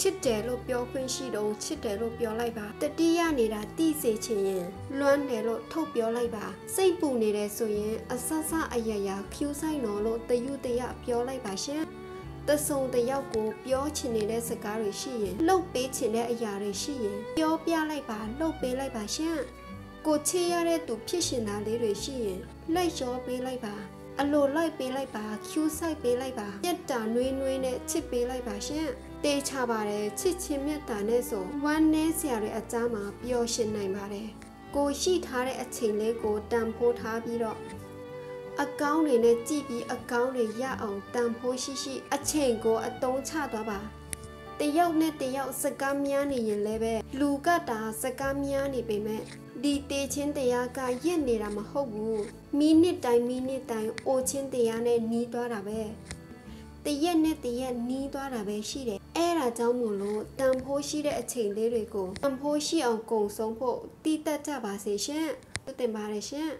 ချစ်တယ်လို့ပြောခွင့်ရှိတော့ချစ်တယ်လို့ပြောလိုက်ပါတတိယနေတာတိစေချင်ရင်လွမ်းတယ်လို့ထုတ်ပြောလိုက်ပါစိတ်ပူနေတယ်ဆိုရင်အဆဆအယရာဖြူဆိုင်တော်လို့တယုတရပြောလိုက်ပါရှင်တဆုံတယောက်ကိုပြောချင်နေတဲ့စကားတွေရှိရင်လှုပ်ပေးချင်တဲ့အရာတွေရှိရင်ပြောပြလိုက်ပါလှုပ်ပေးလိုက်ပါရှင်ကိုချေရတဲ့သူဖြစ်ရှင်တာလေးတွေရှိရင်လက်လျှောပေးလိုက်ပါအလိုလိုက်ပေးလိုက်ပါကျူးဆိုင်ပေးလိုက်ပါပြက်တာနွေးနွေးနဲ့ချစ်ပေးလိုက်ပါရှင် တေးချပါတယ်ချစ်ချင်းမြတ်တာနဲ့ဆိုဝမ်းနည်းစရာတွေအကြားမှာပျော်ရွှင်နိုင်ပါတယ်ကိုရှိထားတဲ့အချိန်လေးကိုတန်ဖိုးထားပြီးတော့အကောင်းတွေနဲ့ကြည့်ပြီးအကောင်းတွေရအောင်တန်ဖိုးရှိရှိအချိန်ကိုအတုံးချသွားပါတယောက်နဲ့တယောက်စကားများနေရင်လည်းပဲလူကတာစကားများနေပေမဲ့ဒီတေချင်းတရားကရင့်နေတာမဟုတ်ဘူးမိနစ်တိုင်းမိနစ်တိုင်းအိုချင်းတရားနဲ့နီးသွားတာပဲ တရက်နဲ့တရက်နီးသွားတာပဲရှိတယ်အဲ့ဒါကြောင့်မို့လို့တန်ဖိုးရှိတဲ့အချိန်လေးတွေကိုတန်ဖိုးရှိအောင်ကုံဆုံးဖို့တည်တတ်ကြပါစေရှင်တင်ပါတယ်ရှင်